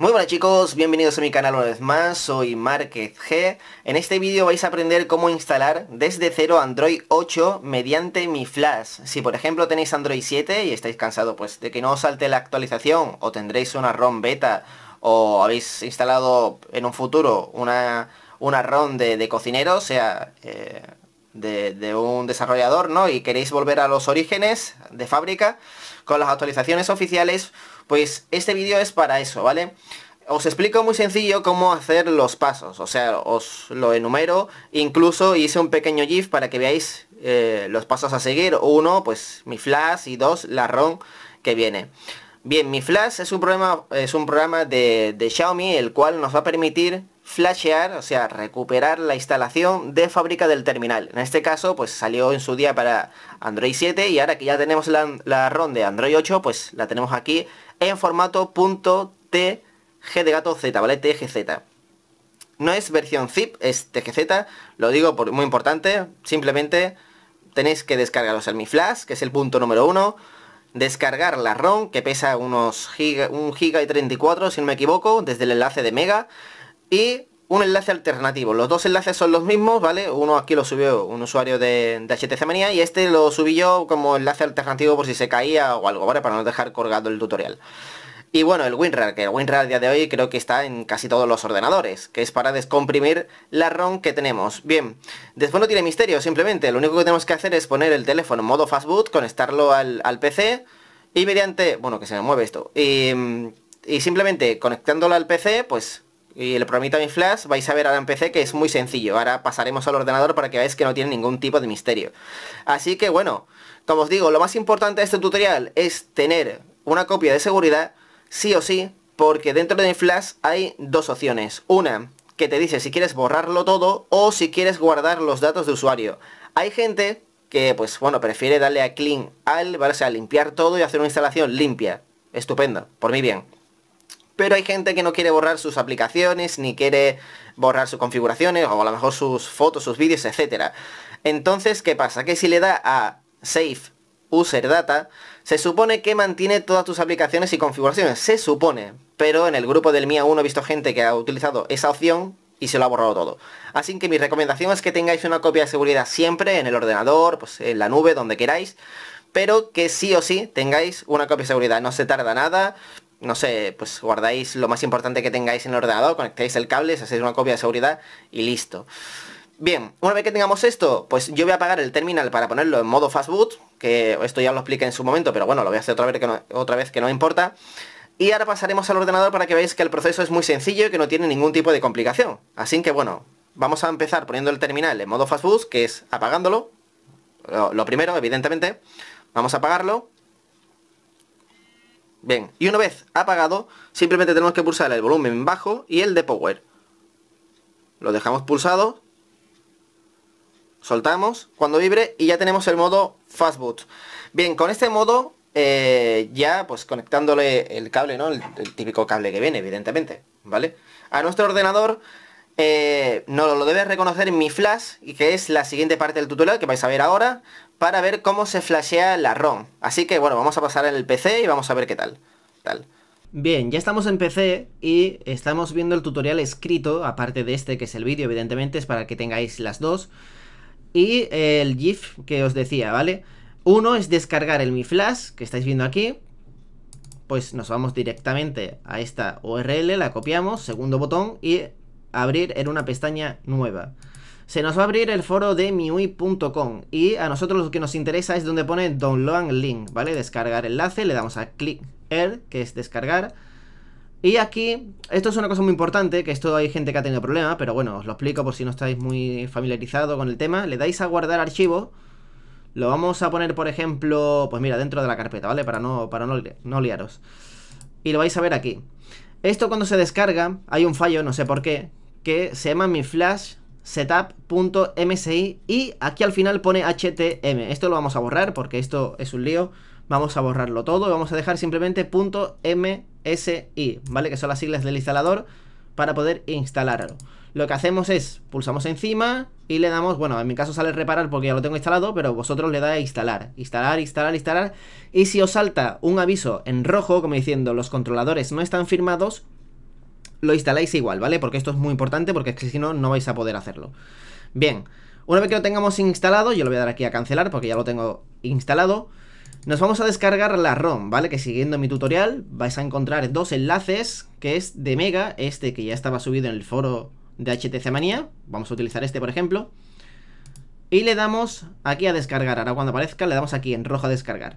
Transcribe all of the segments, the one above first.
Muy buenas chicos, bienvenidos a mi canal una vez más, soy Marquez G. En este vídeo vais a aprender cómo instalar desde cero Android 8 mediante mi Flash. Si por ejemplo tenéis Android 7 y estáis cansados pues, de que no os salte la actualización o tendréis una ROM beta o habéis instalado en un futuro una, una ROM de, cocinero, o sea, eh, de, de un desarrollador, ¿no? Y queréis volver a los orígenes de fábrica con las actualizaciones oficiales, pues este vídeo es para eso, ¿vale? Os explico muy sencillo cómo hacer los pasos, o sea, os lo enumero, incluso hice un pequeño GIF para que veáis eh, los pasos a seguir. Uno, pues mi flash y dos, la ROM que viene. Bien, mi flash es un programa, es un programa de, Xiaomi, el cual nos va a permitir flashear, o sea, recuperar la instalación de fábrica del terminal. En este caso, pues salió en su día para Android 7 y ahora que ya tenemos la, ROM de Android 8, pues la tenemos aquí en formato .tg de gato Z, ¿vale? TGZ. No es versión zip, es TGZ, lo digo por muy importante, simplemente tenéis que descargaros el Mi Flash, que es el punto número uno, descargar la ROM, que pesa unos giga, un giga y 34, si no me equivoco, desde el enlace de Mega, y un enlace alternativo. Los dos enlaces son los mismos, ¿vale? Uno aquí lo subió un usuario de, HTC Manía y este lo subí yo como enlace alternativo por si se caía o algo, ¿vale? Para no dejar colgado el tutorial. Y bueno, el WinRAR, que el WinRAR a día de hoy creo que está en casi todos los ordenadores, que es para descomprimir la ROM que tenemos. Bien, después no tiene misterio, simplemente lo único que tenemos que hacer es poner el teléfono en modo fastboot, conectarlo al, al PC y mediante, bueno, que se me mueve esto, y, y simplemente conectándolo al PC, pues y el programita Mi Flash vais a ver ahora en PC que es muy sencillo. Ahora pasaremos al ordenador para que veáis que no tiene ningún tipo de misterio. Así que bueno, como os digo, lo más importante de este tutorial es tener una copia de seguridad, sí o sí, porque dentro de Flash hay dos opciones. Una, que te dice si quieres borrarlo todo o si quieres guardar los datos de usuario. Hay gente que, pues bueno, prefiere darle a clean al, ¿vale? O sea, limpiar todo y hacer una instalación limpia. Estupendo, por mi bien pero hay gente que no quiere borrar sus aplicaciones, ni quiere borrar sus configuraciones, o a lo mejor sus fotos, sus vídeos, etc. Entonces, ¿qué pasa? Que si le da a Save User Data, se supone que mantiene todas tus aplicaciones y configuraciones. Se supone. Pero en el grupo del MIA 1 he visto gente que ha utilizado esa opción y se lo ha borrado todo. Así que mi recomendación es que tengáis una copia de seguridad siempre en el ordenador, pues en la nube, donde queráis. Pero que sí o sí tengáis una copia de seguridad. No se tarda nada no sé, pues guardáis lo más importante que tengáis en el ordenador, conectáis el cable, hacéis una copia de seguridad y listo. Bien, una vez que tengamos esto, pues yo voy a apagar el terminal para ponerlo en modo fastboot, que esto ya lo expliqué en su momento, pero bueno, lo voy a hacer otra vez que no, otra vez que no importa. Y ahora pasaremos al ordenador para que veáis que el proceso es muy sencillo y que no tiene ningún tipo de complicación. Así que bueno, vamos a empezar poniendo el terminal en modo fastboot, que es apagándolo. lo primero, evidentemente. Vamos a apagarlo. Bien, y una vez apagado, simplemente tenemos que pulsar el volumen bajo y el de power. Lo dejamos pulsado, soltamos cuando vibre y ya tenemos el modo fastboot. Bien, con este modo eh, ya pues conectándole el cable, ¿no? El, típico cable que viene, evidentemente, ¿vale? A nuestro ordenador eh, no lo debe reconocer mi flash y que es la siguiente parte del tutorial que vais a ver ahora para ver cómo se flashea la ROM. Así que bueno, vamos a pasar el PC y vamos a ver qué tal. tal. Bien, ya estamos en PC y estamos viendo el tutorial escrito, aparte de este que es el vídeo, evidentemente es para que tengáis las dos. Y el GIF que os decía, ¿vale? Uno es descargar el Mi Flash, que estáis viendo aquí. Pues nos vamos directamente a esta URL, la copiamos, segundo botón y abrir en una pestaña nueva se nos va a abrir el foro de miui.com y a nosotros lo que nos interesa es donde pone download link, ¿vale? Descargar enlace, le damos a click here, que es descargar. Y aquí, esto es una cosa muy importante, que esto hay gente que ha tenido problema, pero bueno, os lo explico por si no estáis muy familiarizados con el tema. Le dais a guardar archivo, lo vamos a poner, por ejemplo, pues mira, dentro de la carpeta, ¿vale? Para no, para no, no liaros. Y lo vais a ver aquí. Esto cuando se descarga, hay un fallo, no sé por qué, que se llama mi flash setup.msi y aquí al final pone htm. Esto lo vamos a borrar porque esto es un lío. Vamos a borrarlo todo y vamos a dejar simplemente .msi, ¿vale? Que son las siglas del instalador para poder instalarlo. Lo que hacemos es, pulsamos encima y le damos, bueno, en mi caso sale reparar porque ya lo tengo instalado, pero vosotros le dais instalar, instalar, instalar, instalar. Y si os salta un aviso en rojo, como diciendo los controladores no están firmados, lo instaláis igual, ¿vale? Porque esto es muy importante porque es que si no, no vais a poder hacerlo. Bien, una vez que lo tengamos instalado, yo lo voy a dar aquí a cancelar porque ya lo tengo instalado. Nos vamos a descargar la ROM, ¿vale? Que siguiendo mi tutorial vais a encontrar dos enlaces, que es de Mega, este que ya estaba subido en el foro de HTC Manía. Vamos a utilizar este, por ejemplo. Y le damos aquí a descargar. Ahora cuando aparezca le damos aquí en rojo a descargar.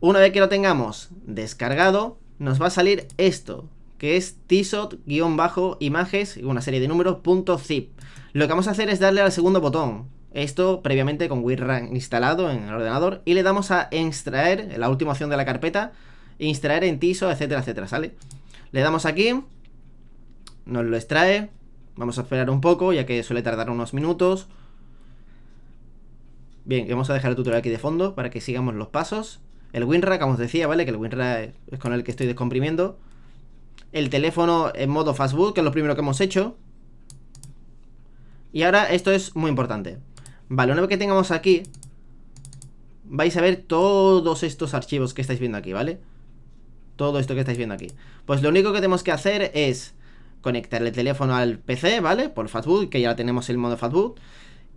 Una vez que lo tengamos descargado, nos va a salir esto, que es tsot-images y una serie de números .zip. Lo que vamos a hacer es darle al segundo botón, esto previamente con WinRAR instalado en el ordenador, y le damos a extraer, la última opción de la carpeta, extraer en TISO, etcétera, etcétera, ¿sale? Le damos aquí, nos lo extrae, vamos a esperar un poco, ya que suele tardar unos minutos. Bien, vamos a dejar el tutorial aquí de fondo para que sigamos los pasos. El WinRAR, como os decía, ¿vale? Que el WinRAR es con el que estoy descomprimiendo. El teléfono en modo fastboot, que es lo primero que hemos hecho. Y ahora esto es muy importante. Vale, una vez que tengamos aquí, vais a ver todos estos archivos que estáis viendo aquí, ¿vale? Todo esto que estáis viendo aquí. Pues lo único que tenemos que hacer es conectar el teléfono al PC, ¿vale? Por fastboot, que ya tenemos el modo fastboot.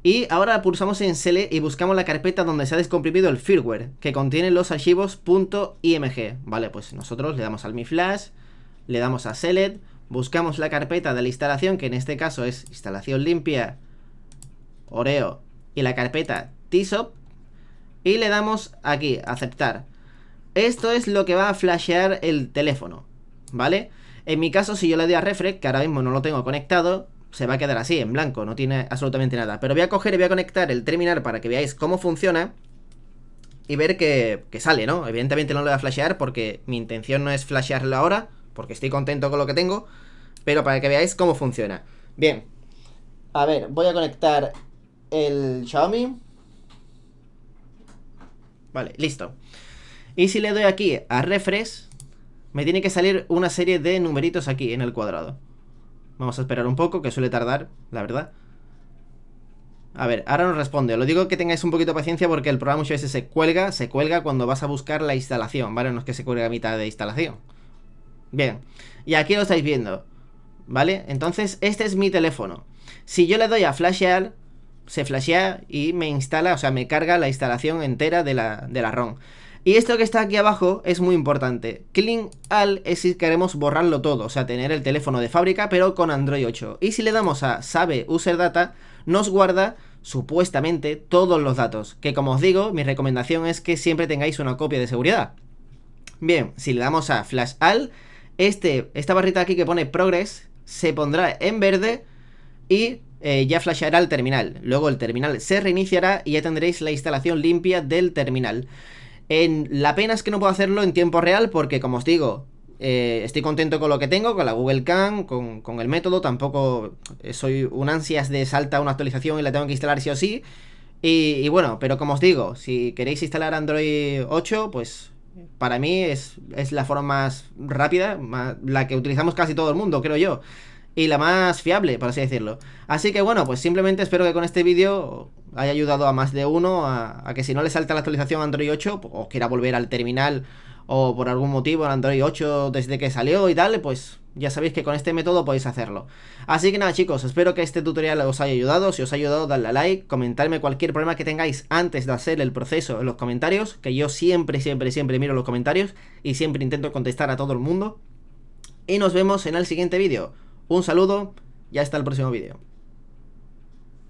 Y ahora pulsamos en Select y buscamos la carpeta donde se ha descomprimido el firmware, que contiene los archivos .img. Vale, pues nosotros le damos al Mi Flash, le damos a Select, buscamos la carpeta de la instalación, que en este caso es instalación limpia, Oreo, y la carpeta TSOP, y le damos aquí, aceptar. Esto es lo que va a flashear el teléfono, ¿vale? En mi caso, si yo le doy a refresh, que ahora mismo no lo tengo conectado, se va a quedar así, en blanco, no tiene absolutamente nada. Pero voy a coger y voy a conectar el terminal para que veáis cómo funciona y ver que, sale, ¿no? Evidentemente no lo voy a flashear porque mi intención no es flashearlo ahora, porque estoy contento con lo que tengo, pero para que veáis cómo funciona. Bien, a ver, voy a conectar el Xiaomi. Vale, listo. Y si le doy aquí a refresh, me tiene que salir una serie de numeritos aquí en el cuadrado. Vamos a esperar un poco, que suele tardar, la verdad. A ver, ahora nos responde. Lo digo que tengáis un poquito de paciencia porque el programa muchas veces se cuelga, se cuelga cuando vas a buscar la instalación, ¿vale? No es que se cuelgue a mitad de instalación. Bien, y aquí lo estáis viendo, ¿vale? Entonces, este es mi teléfono. Si yo le doy a flashear, se flashea y me instala, o sea, me carga la instalación entera de la, de la ROM. Y esto que está aquí abajo es muy importante. Clean All es si queremos borrarlo todo, o sea, tener el teléfono de fábrica pero con Android 8. Y si le damos a Sabe User Data, nos guarda supuestamente todos los datos. Que como os digo, mi recomendación es que siempre tengáis una copia de seguridad. Bien, si le damos a Flash All, este, esta barrita aquí que pone Progress se pondrá en verde y eh, ya flasheará el terminal. Luego el terminal se reiniciará y ya tendréis la instalación limpia del terminal. En, la pena es que no puedo hacerlo en tiempo real porque, como os digo, eh, estoy contento con lo que tengo, con la Google Cam, con, el método. Tampoco soy un ansias de salta una actualización y la tengo que instalar sí o sí. Y, bueno, pero como os digo, si queréis instalar Android 8, pues para mí es, es la forma más rápida, la que utilizamos casi todo el mundo, creo yo y la más fiable, por así decirlo. Así que bueno, pues simplemente espero que con este vídeo haya ayudado a más de uno a, que si no le salta la actualización Android 8 o quiera volver al terminal o por algún motivo en Android 8 desde que salió y tal, pues ya sabéis que con este método podéis hacerlo. Así que nada chicos, espero que este tutorial os haya ayudado, si os ha ayudado dadle a like, comentarme cualquier problema que tengáis antes de hacer el proceso en los comentarios, que yo siempre, siempre, siempre miro los comentarios y siempre intento contestar a todo el mundo. Y nos vemos en el siguiente vídeo. Un saludo y hasta el próximo vídeo.